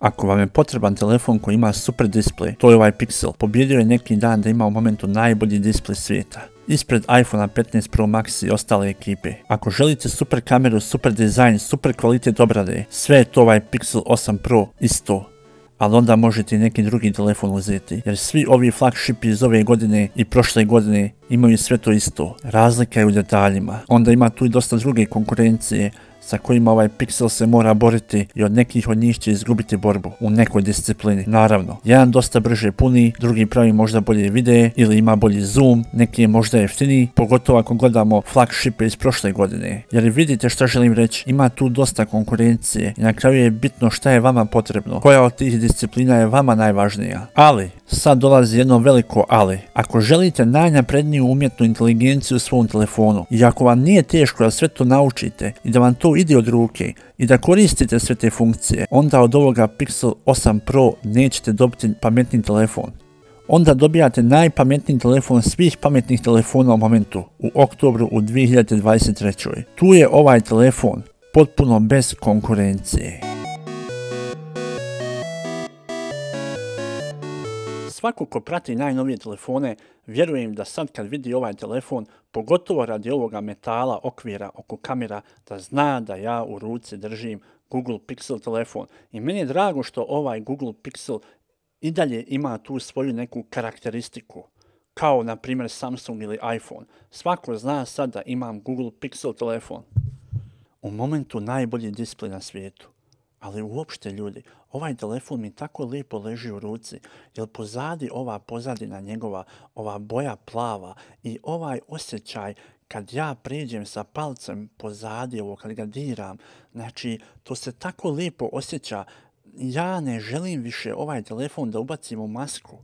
Ako vam je potreban telefon koji ima super display, to je ovaj Pixel. Pobjedio je neki dan da ima u momentu najbolji display svijeta. Ispred iPhone 15 Pro Max i ostale ekipe. Ako želite super kameru, super dizajn, super kvalitet obrade, sve je to ovaj Pixel 8 Pro isto ali onda možete i neki drugi telefon uzeti. Jer svi ovi flagshipi iz ove godine i prošle godine imaju sve to isto. Razlika je u detaljima. Onda ima tu i dosta druge konkurencije sa kojima ovaj Pixel se mora boriti i od nekih od njih će izgubiti borbu u nekoj disciplini. Naravno, jedan dosta brže puni, drugi pravi možda bolje videe ili ima bolji zoom, neki je možda jeftiniji, pogotovo ako gledamo flagshipe iz prošle godine. Jer vidite što želim reći, ima tu dosta konkurencije i na kraju je bitno šta je vama potrebno, koja od tih disciplina je vama najvažnija. Ali, sad dolazi jedno veliko ali. Ako želite najnapredniju umjetnu inteligenciju u svom telefonu i ako vam nije teško da sve to naučite i da vam to ide od ruke i da koristite sve te funkcije, onda od ovoga Pixel 8 Pro nećete dobiti pametni telefon. Onda dobijate najpametniji telefon svih pametnih telefona u momentu, u oktobru u 2023. Tu je ovaj telefon potpuno bez konkurencije. Svako ko prati najnovije telefone, vjerujem da sad kad vidi ovaj telefon, pogotovo radi ovoga metala okvira oko kamera, da zna da ja u ruci držim Google Pixel telefon. I meni je drago što ovaj Google Pixel i dalje ima tu svoju neku karakteristiku kao na primjer Samsung ili iPhone. Svako zna sad da imam Google Pixel telefon. U momentu najbolji display na svijetu. Ali uopšte ljudi, ovaj telefon mi tako lijepo leži u ruci, jer pozadi ova pozadina njegova, ova boja plava i ovaj osjećaj kad ja priđem sa palcem pozadi ovo, kad ga diram, znači to se tako lijepo osjeća, ja ne želim više ovaj telefon da ubacim u masku.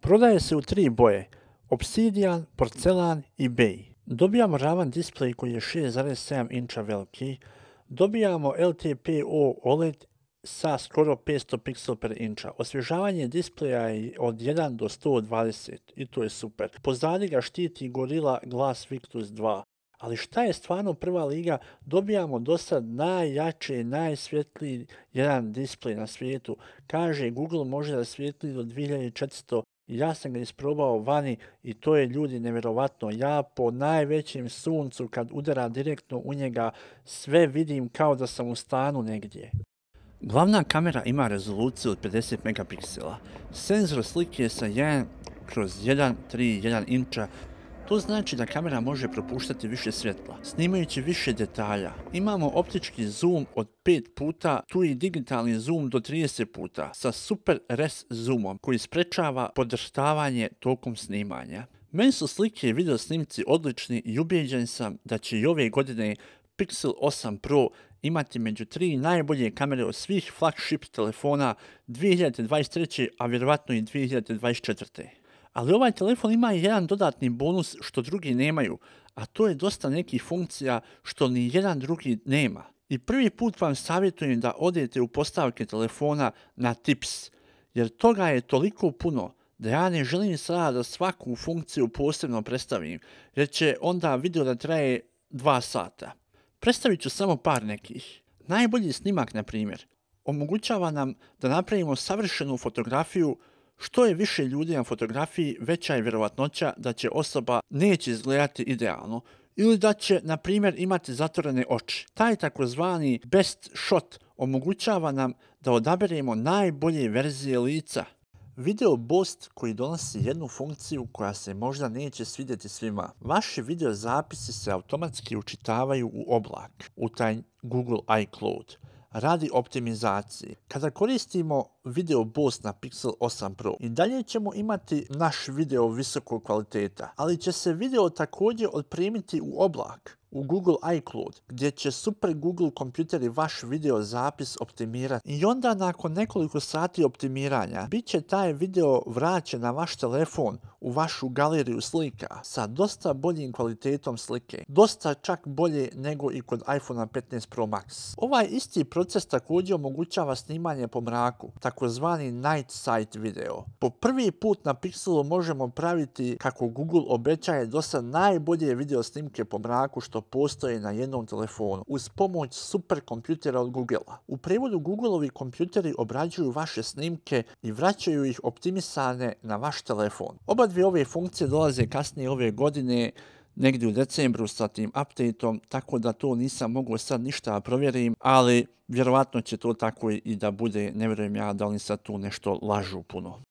Prodaje se u tri boje, Obsidian, Porcelan i Bay. Dobijamo ravan display koji je 6,7 inča veliki, dobijamo LTPO OLED sa skoro 500 pixel per inča. Osvježavanje displeja je od 1 do 120 i to je super. Pozadi ga štiti Gorilla Glass Victus 2. Ali šta je stvarno prva liga? Dobijamo do sad najjače, najsvjetliji jedan display na svijetu. Kaže Google može da svijetli do 2400 ja sam ga isprobao vani i to je ljudi nevjerovatno. Ja po najvećem suncu kad udara direktno u njega sve vidim kao da sam u stanu negdje. Glavna kamera ima rezoluciju od 50 megapiksela. Senzor slike sa 1 kroz 1.3.1 inča to znači da kamera može propuštati više svjetla, snimajući više detalja. Imamo optički zoom od 5 puta, tu i digitalni zoom do 30 puta sa super res zoomom koji sprečava podrštavanje tokom snimanja. Meni su slike i video snimci odlični i ubijeđen sam da će i ove godine Pixel 8 Pro imati među tri najbolje kamere od svih flagship telefona 2023. a vjerovatno i 2024. Ali ovaj telefon ima jedan dodatni bonus što drugi nemaju, a to je dosta nekih funkcija što ni jedan drugi nema. I prvi put vam savjetujem da odete u postavke telefona na tips, jer toga je toliko puno da ja ne želim sada da svaku funkciju posebno predstavim, jer će onda video da traje dva sata. Predstavit ću samo par nekih. Najbolji snimak, na primjer, omogućava nam da napravimo savršenu fotografiju što je više ljudi na fotografiji, veća je vjerovatnoća da će osoba neće izgledati idealno ili da će, na primjer, imati zatvorene oči. Taj takozvani best shot omogućava nam da odaberemo najbolje verzije lica. Video Boost koji donosi jednu funkciju koja se možda neće svidjeti svima. Vaši video zapisi se automatski učitavaju u oblak, u taj Google iCloud radi optimizacije. Kada koristimo video boost na Pixel 8 Pro i dalje ćemo imati naš video visokog kvaliteta, ali će se video također otpremiti u oblak u Google iCloud, gdje će super Google kompjuteri vaš video zapis optimirati. I onda nakon nekoliko sati optimiranja, bit će taj video vraćen na vaš telefon u vašu galeriju slika sa dosta boljim kvalitetom slike. Dosta čak bolje nego i kod iPhone 15 Pro Max. Ovaj isti proces također omogućava snimanje po mraku, takozvani night sight video. Po prvi put na Pixelu možemo praviti kako Google obećaje dosta najbolje video snimke po mraku što što postoje na jednom telefonu uz pomoć superkompjutera od Google-a. U prevodu Google-ovi kompjuteri obrađuju vaše snimke i vraćaju ih optimisane na vaš telefon. Oba dvije ove funkcije dolaze kasnije ove godine negdje u decembru sa tim updateom, tako da to nisam mogao sad ništa provjerim, ali vjerovatno će to tako i da bude, ne vjerujem ja da oni sad tu nešto lažu puno.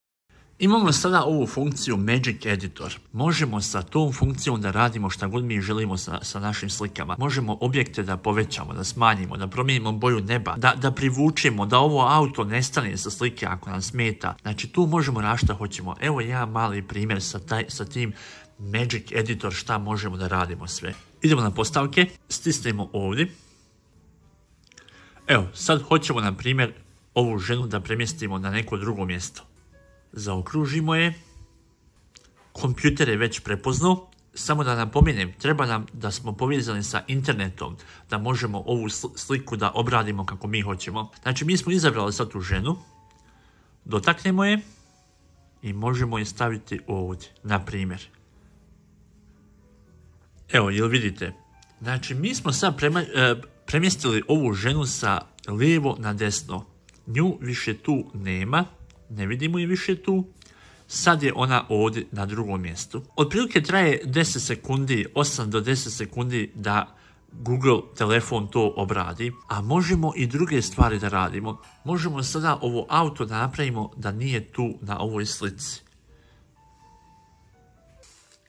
Imamo sada ovu funkciju Magic Editor. Možemo sa tom funkcijom da radimo šta god mi želimo sa, sa našim slikama. Možemo objekte da povećamo, da smanjimo, da promijenimo boju neba, da, da privučemo, da ovo auto nestane sa slike ako nam smeta. Znači tu možemo na šta hoćemo. Evo jedan mali primjer sa, taj, sa tim Magic Editor šta možemo da radimo sve. Idemo na postavke, stisnemo ovdje. Evo, sad hoćemo na primjer ovu ženu da premjestimo na neko drugo mjesto zaokružimo je. Kompjuter je već prepoznao. Samo da napomenem, treba nam da smo povezani sa internetom, da možemo ovu sliku da obradimo kako mi hoćemo. Znači, mi smo izabrali sad tu ženu, dotaknemo je i možemo je staviti ovdje, na primjer. Evo, jel vidite? Znači, mi smo sad prema, e, premjestili ovu ženu sa lijevo na desno. Nju više tu nema, ne vidimo je više tu. Sad je ona ovdje na drugom mjestu. Otprilike traje 10 sekundi, 8 do 10 sekundi da Google telefon to obradi, a možemo i druge stvari da radimo. Možemo sada ovo auto da napravimo da nije tu na ovoj slici.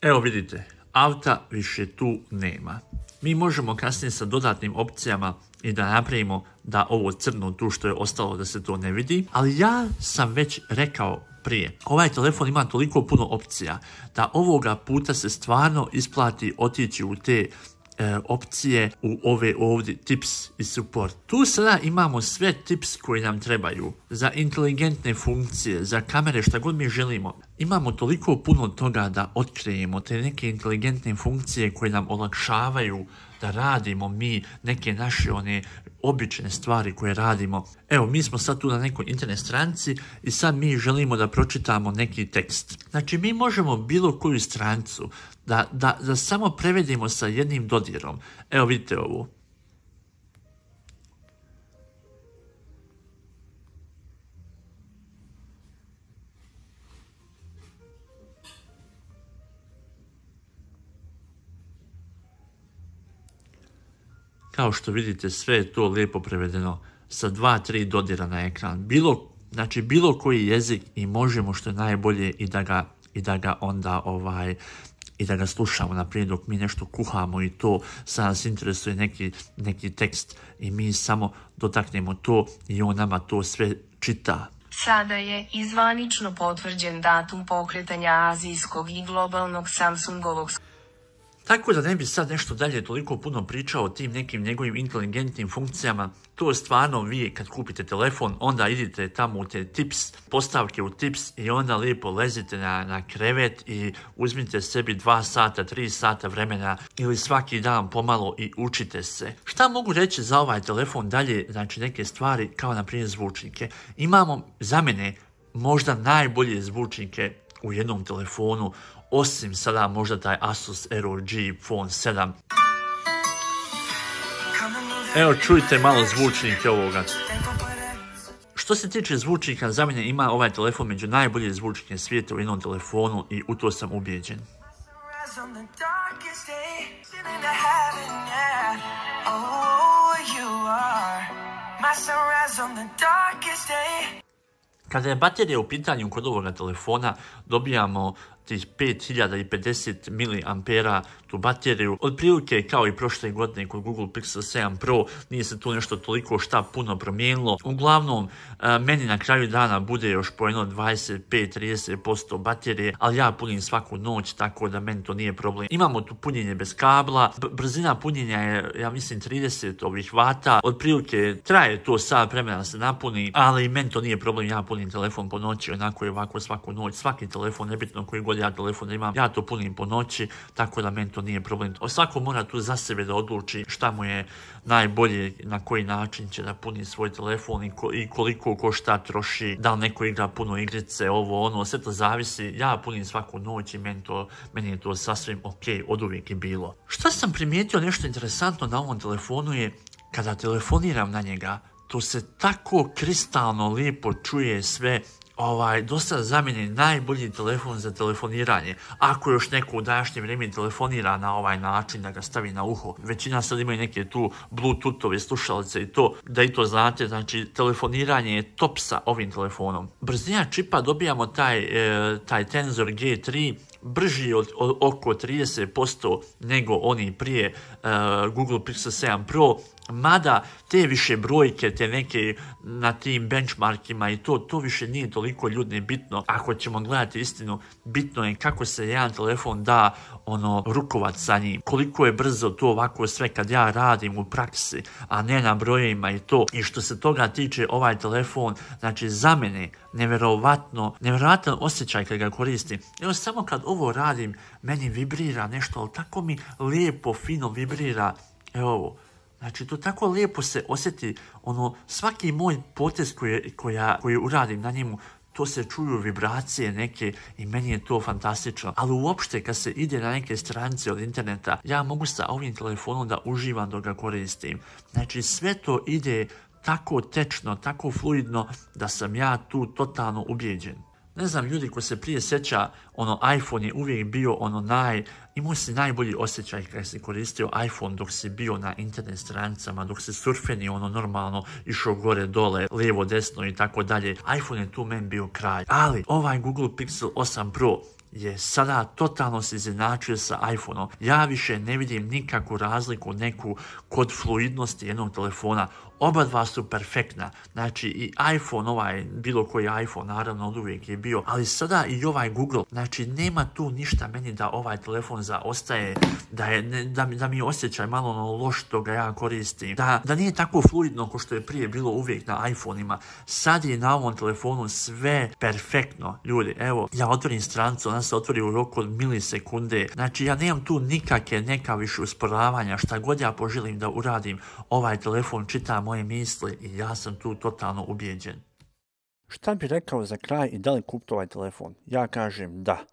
Evo vidite, auta više tu nema. Mi možemo kasnije sa dodatnim opcijama i da napravimo da ovo crno tu što je ostalo da se to ne vidi. Ali ja sam već rekao prije, ovaj telefon ima toliko puno opcija da ovoga puta se stvarno isplati otići u te e, opcije u ove ovdje tips i support. Tu sada imamo sve tips koji nam trebaju za inteligentne funkcije, za kamere, šta god mi želimo. Imamo toliko puno toga da otkrijemo te neke inteligentne funkcije koje nam olakšavaju da radimo mi neke naše one obične stvari koje radimo. Evo, mi smo sad tu na nekoj internet stranici i sad mi želimo da pročitamo neki tekst. Znači, mi možemo bilo koju stranicu da, da, da samo prevedemo sa jednim dodirom. Evo, vidite ovo. Kao što vidite, sve je to lijepo prevedeno sa dva, tri dodira na ekran. Bilo, znači, bilo koji jezik i možemo što je najbolje i da ga, i da ga onda ovaj i da ga slušamo, naprijed dok mi nešto kuhamo i to sad nas interesuje neki, neki tekst i mi samo dotaknemo to i on nama to sve čita. Sada je izvanično potvrđen datum pokretanja azijskog i globalnog Samsungovog tako da ne bi sad nešto dalje toliko puno pričao o tim nekim njegovim inteligentnim funkcijama, to stvarno vi kad kupite telefon, onda idite tamo u te tips, postavke u tips i onda lijepo lezite na, na krevet i uzmite sebi dva sata, tri sata vremena ili svaki dan pomalo i učite se. Šta mogu reći za ovaj telefon dalje, znači neke stvari kao na primjer zvučnike. Imamo za mene možda najbolje zvučnike u jednom telefonu osim sada možda taj Asus ROG Phone 7. Evo čujte malo zvučnike ovoga. Što se tiče zvučnika, za mene ima ovaj telefon među najbolje zvučnike svijeta u jednom telefonu i u to sam ubijeđen. Kada je baterija u pitanju kod ovoga telefona, dobijamo tih 5050 mAh tu bateriju. Otprilike kao i prošle godine kod Google Pixel 7 Pro nije se tu nešto toliko šta puno promijenilo. Uglavnom, e, meni na kraju dana bude još po jedno 25-30% baterije, ali ja punim svaku noć, tako da meni to nije problem. Imamo tu punjenje bez kabla, brzina punjenja je, ja mislim, 30 ovih vata. Otprilike traje to sad vremena se napuni, ali meni to nije problem, ja punim telefon po noći, onako je ovako svaku noć, svaki telefon, nebitno koji god ja telefon imam, ja to punim po noći, tako da meni to nije problem. Svako mora tu za sebe da odluči šta mu je najbolje, na koji način će da puni svoj telefon i, i koliko ko šta troši, da li neko igra puno igrice, ovo, ono, sve to zavisi. Ja punim svaku noć i meni, to, meni je to sasvim ok, od uvijek je bilo. Šta sam primijetio nešto interesantno na ovom telefonu je kada telefoniram na njega, to se tako kristalno lijepo čuje sve ovaj, dosta za mene najbolji telefon za telefoniranje. Ako još neko u današnje vrijeme telefonira na ovaj način da ga stavi na uho, većina sad imaju neke tu bluetoothove slušalice i to, da i to znate, znači telefoniranje je top sa ovim telefonom. Brzina čipa dobijamo taj, e, taj Tensor G3, brži od, oko 30% nego oni prije e, Google Pixel 7 Pro, Mada te više brojke, te neke na tim benchmarkima i to, to više nije toliko ljudne bitno. Ako ćemo gledati istinu, bitno je kako se jedan telefon da ono rukovat sa njim. Koliko je brzo to ovako sve kad ja radim u praksi, a ne na brojima i to. I što se toga tiče ovaj telefon, znači za mene nevjerovatno, nevjerovatan osjećaj kad ga koristim. Evo samo kad ovo radim, meni vibrira nešto, ali tako mi lijepo, fino vibrira. Evo ovo Znači, to tako lijepo se osjeti, ono, svaki moj potez koji, koja, koji uradim na njemu, to se čuju vibracije neke i meni je to fantastično. Ali uopšte kad se ide na neke stranice od interneta, ja mogu sa ovim telefonom da uživam dok ga koristim. Znači sve to ide tako tečno, tako fluidno da sam ja tu totalno ubijeđen. Ne znam, ljudi ko se prije sjeća, ono, iPhone je uvijek bio ono naj, imao si najbolji osjećaj kada si koristio iPhone dok si bio na internet stranicama, dok si surfeni ono normalno išao gore, dole, lijevo, desno i tako dalje. iPhone je tu men bio kraj. Ali ovaj Google Pixel 8 Pro je sada totalno se izjednačio sa iPhoneom. Ja više ne vidim nikakvu razliku neku kod fluidnosti jednog telefona. Oba dva su perfektna. Znači i iPhone, ovaj, bilo koji iPhone, naravno od uvijek je bio, ali sada i ovaj Google. Znači nema tu ništa meni da ovaj telefon zaostaje, da, je, da, da mi osjećaj malo ono loš što ga ja koristim, da, da nije tako fluidno kao što je prije bilo uvijek na iPhoneima. Sad je na ovom telefonu sve perfektno. Ljudi, evo, ja otvorim stranicu, ona se otvori u roku od milisekunde. Znači ja nemam tu nikakve neka više usporavanja, šta god ja poželim da uradim, ovaj telefon čita moje misli i ja sam tu totalno ubijeđen. Šta bi rekao za kraj i da li kupiti ovaj telefon? Ja kažem da.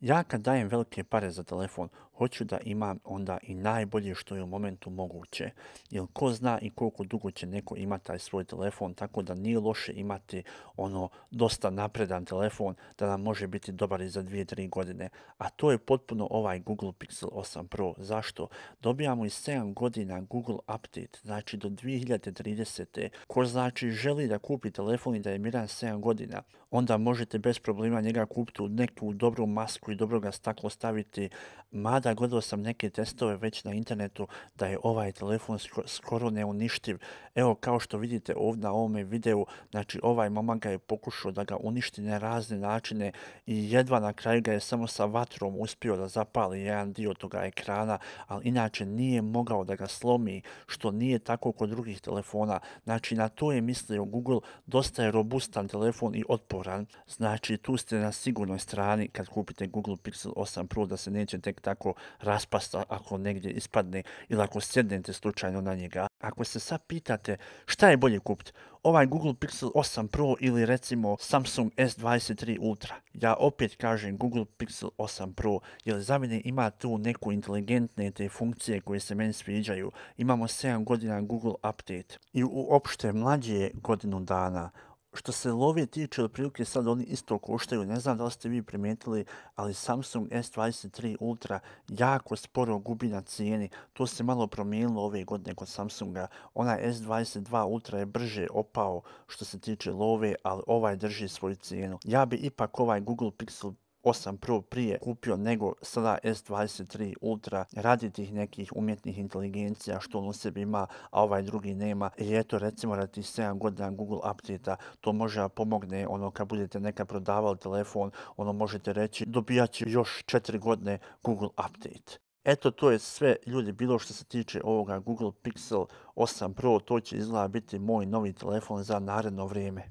Ja kad dajem velike pare za telefon, hoću da imam onda i najbolje što je u momentu moguće. Jer ko zna i koliko dugo će neko imati taj svoj telefon, tako da nije loše imati ono dosta napredan telefon da nam može biti dobar i za 2-3 godine. A to je potpuno ovaj Google Pixel 8 Pro. Zašto? Dobijamo i 7 godina Google Update, znači do 2030. Ko znači želi da kupi telefon i da je miran 7 godina, onda možete bez problema njega kupiti u neku dobru masku i dobro ga staklo staviti, mada da gledao sam neke testove već na internetu da je ovaj telefon skoro neuništiv. Evo kao što vidite ovdje na ovome videu, znači ovaj momak ga je pokušao da ga uništi na razne načine i jedva na kraju ga je samo sa vatrom uspio da zapali jedan dio toga ekrana, ali inače nije mogao da ga slomi, što nije tako kod drugih telefona. Znači na to je mislio Google, dosta je robustan telefon i otporan. Znači tu ste na sigurnoj strani kad kupite Google Pixel 8 Pro da se neće tek tako raspasta ako negdje ispadne ili ako sjednete slučajno na njega. Ako se sad pitate šta je bolje kupiti, ovaj Google Pixel 8 Pro ili recimo Samsung S23 Ultra. Ja opet kažem Google Pixel 8 Pro jer za mene ima tu neku inteligentne te funkcije koje se meni sviđaju. Imamo 7 godina Google Update i uopšte mlađe godinu dana što se love tiče, otprilike sad oni isto koštaju. Ne znam da li ste vi primijetili, ali Samsung S23 Ultra jako sporo gubi na cijeni. To se malo promijenilo ove godine kod Samsunga. Ona S22 Ultra je brže opao što se tiče love, ali ovaj drži svoju cijenu. Ja bi ipak ovaj Google Pixel 8 Pro prije kupio nego sada S23 Ultra radi tih nekih umjetnih inteligencija što on u sebi ima, a ovaj drugi nema. I eto recimo da tih 7 godina Google update to može pomogne ono kad budete neka prodavali telefon, ono možete reći dobijat će još 4 godine Google update. Eto, to je sve, ljudi, bilo što se tiče ovoga Google Pixel 8 Pro, to će izgleda biti moj novi telefon za naredno vrijeme.